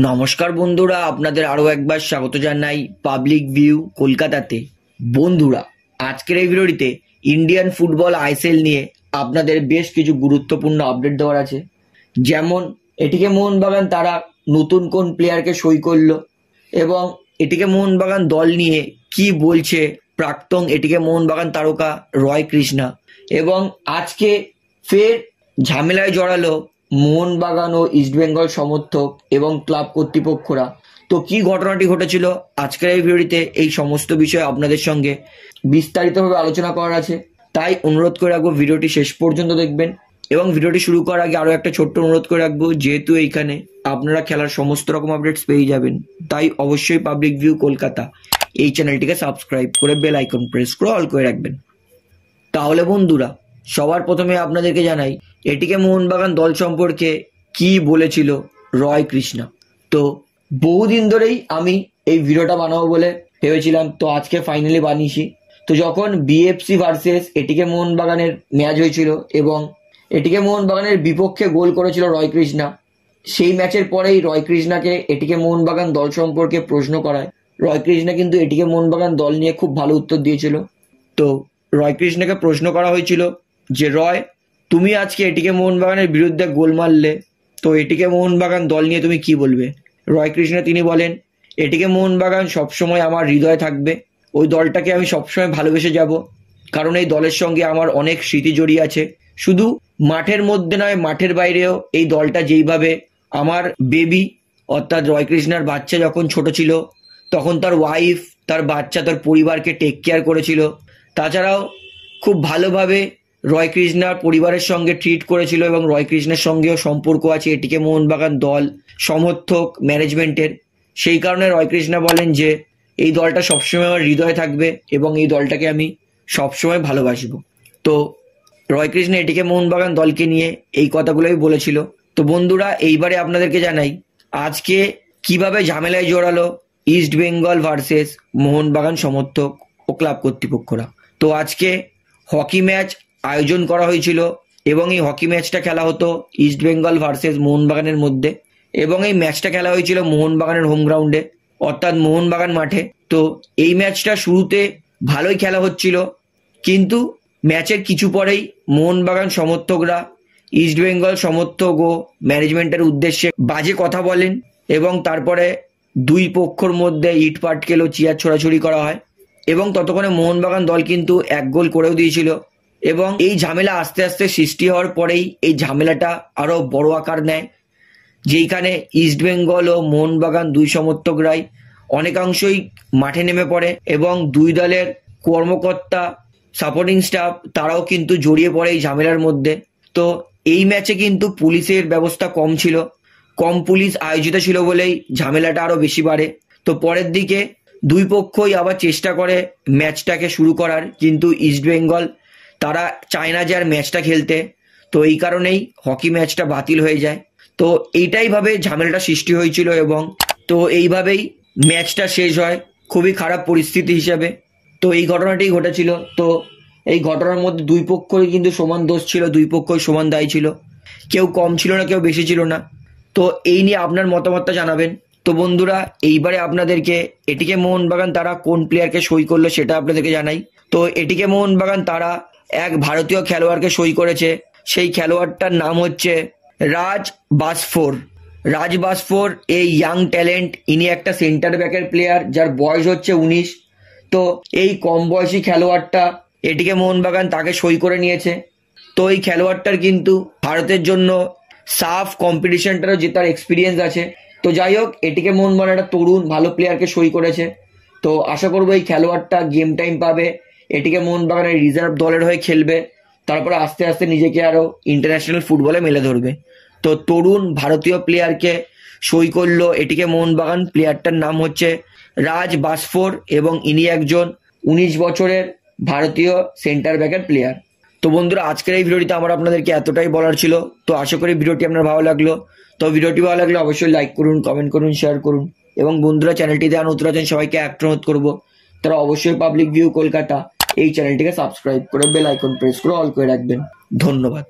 নমস্কার বন্ধুরা, আপনাদের আরও একবার স্বাগত জানাই পাবলিক ভিউ কলকাতাতে। বন্ধুরা, আজকের এই ভিডিওটিতে ইন্ডিয়ান ফুটবল আইসেল নিয়ে আপনাদের বেশ কিছু গুরুত্বপূর্ণ আপডেট দেওয়ার আছে। যেমন, এটিকে মোহনবাগান তারা নতুন কোন প্লেয়ারকে সই করল এবং এটিকে মোহনবাগান দল নিয়ে কি বলছে প্রাক্তন এটিকে মোহনবাগান তারকা রয় কৃষ্ণা। এবং আজকে ফের ঝামেলায় জড়ালো মোহনবাগান ও ইস্টবেঙ্গল সমর্থক এবং ক্লাব কর্তৃপক্ষরা। তো কি ঘটনাটি ঘটেছিল? আজকের এই ভিডিওটিতে এই সমস্ত বিষয়ে আপনাদের সঙ্গে বিস্তারিতভাবে আলোচনা করার আছে। তাই অনুরোধ করে রাখব ভিডিওটি শেষ পর্যন্ত দেখবেন এবং ভিডিওটি শুরু করার আগে আরও একটা ছোট্ট অনুরোধ করে রাখব, যেহেতু এইখানে আপনারা খেলার সমস্ত রকম আপডেটস পেয়ে যাবেন, তাই অবশ্যই পাবলিক ভিউ কলকাতা এই চ্যানেলটিকে সাবস্ক্রাইব করে বেল আইকন প্রেস করে অল করে রাখবেন। তাহলে বন্ধুরা, সবার প্রথমে আপনাদেরকে জানাই এটিকে মোহনবাগান দল সম্পর্কে কি বলেছিল রয় কৃষ্ণা? তো বহুদিন ধরেই আমি এই ভিডিওটা বানাবো বলে ভেবেছিলাম, তো আজকে ফাইনালি বানিয়েছি। তো যখন বিএফসি ভার্সেস এটিকে মোহনবাগানের ম্যাচ হয়েছিল এবং এটিকে মোহনবাগানের বিপক্ষে গোল করেছিল রয় কৃষ্ণা, সেই ম্যাচের পরেই রয় কৃষ্ণাকে এটিকে মোহনবাগান দল সম্পর্কে প্রশ্ন করায়। রয় কৃষ্ণা কিন্তু এটিকে মোহনবাগান দল নিয়ে খুব ভালো উত্তর দিয়েছিল। তো রয় কৃষ্ণাকে প্রশ্ন করা হয়েছিল যে, রয় তুমি আজকে এটিকে মোহনবাগানের বিরুদ্ধে গোল মারলে, তো এটিকে মোহনবাগান দল নিয়ে তুমি কি বলবে? রয় কৃষ্ণ তিনি বলেন, এটিকে মোহনবাগান সবসময় আমার হৃদয়ে থাকবে। ওই দলটাকে আমি সবসময় ভালোবেসে যাব। কারণ এই দলের সঙ্গে আমার অনেক স্মৃতি জড়িয়ে আছে। শুধু মাঠের মধ্যে নয়, মাঠের বাইরেও এই দলটা যেইভাবে আমার বেবি অর্থাৎ রয় কৃষ্ণার বাচ্চা যখন ছোট ছিল, তখন তার ওয়াইফ তার বাচ্চা, তার পরিবারকে টেক কেয়ার করেছিল। তাছাড়াও খুব ভালোভাবে রয় কৃষ্ণার পরিবারের সঙ্গে ট্রিট করেছিল এবং রয় কৃষ্ণের সঙ্গেও সম্পর্ক আছে। এটিকে মোহনবাগান দল, সমর্থক, ম্যানেজমেন্টের। সেই কারণে রয় কৃষ্ণা বলেন যে, এই দলটা সবসময় আমার হৃদয়ে থাকবে এবং এই দলটাকে আমি সবসময় ভালোবাসবো। তো রয় কৃষ্ণ এটিকে মোহনবাগান দলকে নিয়ে এই কথাগুলোই বলেছিল। তো বন্ধুরা, এইবারে আপনাদেরকে জানাই, আজকে কীভাবে ঝামেলায় জড়ালো ইস্ট বেঙ্গল ভার্সেস মোহনবাগান সমর্থক ও ক্লাব কর্তৃপক্ষরা। তো আজকে হকি ম্যাচ আয়োজন করা হয়েছিল এবং এই হকি ম্যাচটা খেলা হতো ইস্ট বেঙ্গল ভার্সেস মোহনবাগানের মধ্যে এবং এই ম্যাচটা খেলা হয়েছিল মোহনবাগানের হোম গ্রাউন্ডে, অর্থাৎ মোহনবাগান মাঠে। তো এই ম্যাচটা শুরুতে ভালোই খেলা হচ্ছিল, কিন্তু ম্যাচের কিছু পরেই মোহনবাগান সমর্থকরা, ইস্ট বেঙ্গল সমর্থক ও ম্যানেজমেন্টের উদ্দেশ্যে বাজে কথা বলেন এবং তারপরে দুই পক্ষর মধ্যে ইট পাটকেল ও চেয়ার ছোড়াছুড়ি করা হয় এবং ততক্ষণে মোহনবাগান দল কিন্তু এক গোল করেও দিয়েছিল। এবং এই ঝামেলা আস্তে আস্তে সৃষ্টি হওয়ার পরেই এই ঝামেলাটা আরও বড় আকার নেয়, যেইখানে ইস্টবেঙ্গল ও মোহনবাগান দুই সমর্থকরাই অনেকাংশই মাঠে নেমে পড়ে এবং দুই দলের কর্মকর্তা সাপোর্টিং স্টাফ তারাও কিন্তু জড়িয়ে পড়ে এই ঝামেলার মধ্যে। তো এই ম্যাচে কিন্তু পুলিশের ব্যবস্থা কম ছিল, কম পুলিশ আয়োজিত ছিল বলেই ঝামেলাটা আরও বেশি বাড়ে। তো পরের দিকে দুই পক্ষই আবার চেষ্টা করে ম্যাচটাকে শুরু করার, কিন্তু ইস্টবেঙ্গল তারা চায় না যে আর ম্যাচটা খেলতে, তো এই কারণেই হকি ম্যাচটা বাতিল হয়ে যায়। তো এইটাই ভাবে ঝামেলাটা সৃষ্টি হয়েছিল এবং তো এইভাবেই ম্যাচটা শেষ হয় খুবই খারাপ পরিস্থিতি হিসাবে। তো এই ঘটনাটি ঘটেছিল। তো এই ঘটনার মধ্যে দুই পক্ষই কিন্তু সমান দোষ ছিল, দুই পক্ষই সমান দায়ী ছিল। কেউ কম ছিল না, কেউ বেশি ছিল না। তো এই নিয়ে আপনার মতামতটা জানাবেন। তো বন্ধুরা, এইবারে আপনাদেরকে এটিকে মোহনবাগান তারা কোন প্লেয়ারকে সই করল সেটা আপনাদেরকে জানাই। তো এটিকে মোহনবাগান তারা এক ভারতীয় খেলোয়াড়কে সই করেছে। সেই খেলোয়াড়টার নাম হচ্ছে রাজ বাসফোর। রাজ বাসফোর এই ইয়াং ট্যালেন্ট ইনি একটা সেন্টার ব্যাকের প্লেয়ার যার বয়স হচ্ছে উনিশ। তো এই কম বয়সী খেলোয়াড়টা এটিকে মোহনবাগান তাকে সই করে নিয়েছে। তো এই খেলোয়াড়টার কিন্তু ভারতের জন্য সাফ কম্পিটিশনটারও জেতার এক্সপিরিয়েন্স আছে। তো যাই হোক, এটিকে মোহনবাগান একটা তরুণ, ভালো প্লেয়ারকে সই করেছে। তো আশা করব এই খেলোয়াড়টা গেম টাইম পাবে। এটিকে মোহনবাগানের রিজার্ভ দলের হয়ে খেলবে। তারপরে আস্তে আস্তে নিজেকে আরও ইন্টারন্যাশনাল ফুটবলে মেলে ধরবে। তো তরুণ, ভারতীয় প্লেয়ারকে সই করল এটিকে মোহনবাগান প্লেয়ারটার নাম হচ্ছে রাজ বাসফোর এবং ইনি একজন উনিশ বছরের ভারতীয় সেন্টার ব্যাকের প্লেয়ার তো বন্ধুরা, আজকের এই ভিডিওটিতে আমার আপনাদেরকে এতটাই বলার ছিল। তো আশা করি ভিডিওটি আপনার ভালো লাগল। তো ভিডিওটি ভালো লাগলে অবশ্যই লাইক করুন কমেন্ট করুন শেয়ার করুন। এবং বন্ধুরা চ্যানেলটিতে আর নতুন আছেন সবাইকে অনুরোধ করব, তারা অবশ্যই পাবলিক ভিউ কলকাতা এই চ্যানেলটিকে সাবস্ক্রাইব করে বেল আইকন প্রেস করে অল করে রাখবেন। ধন্যবাদ।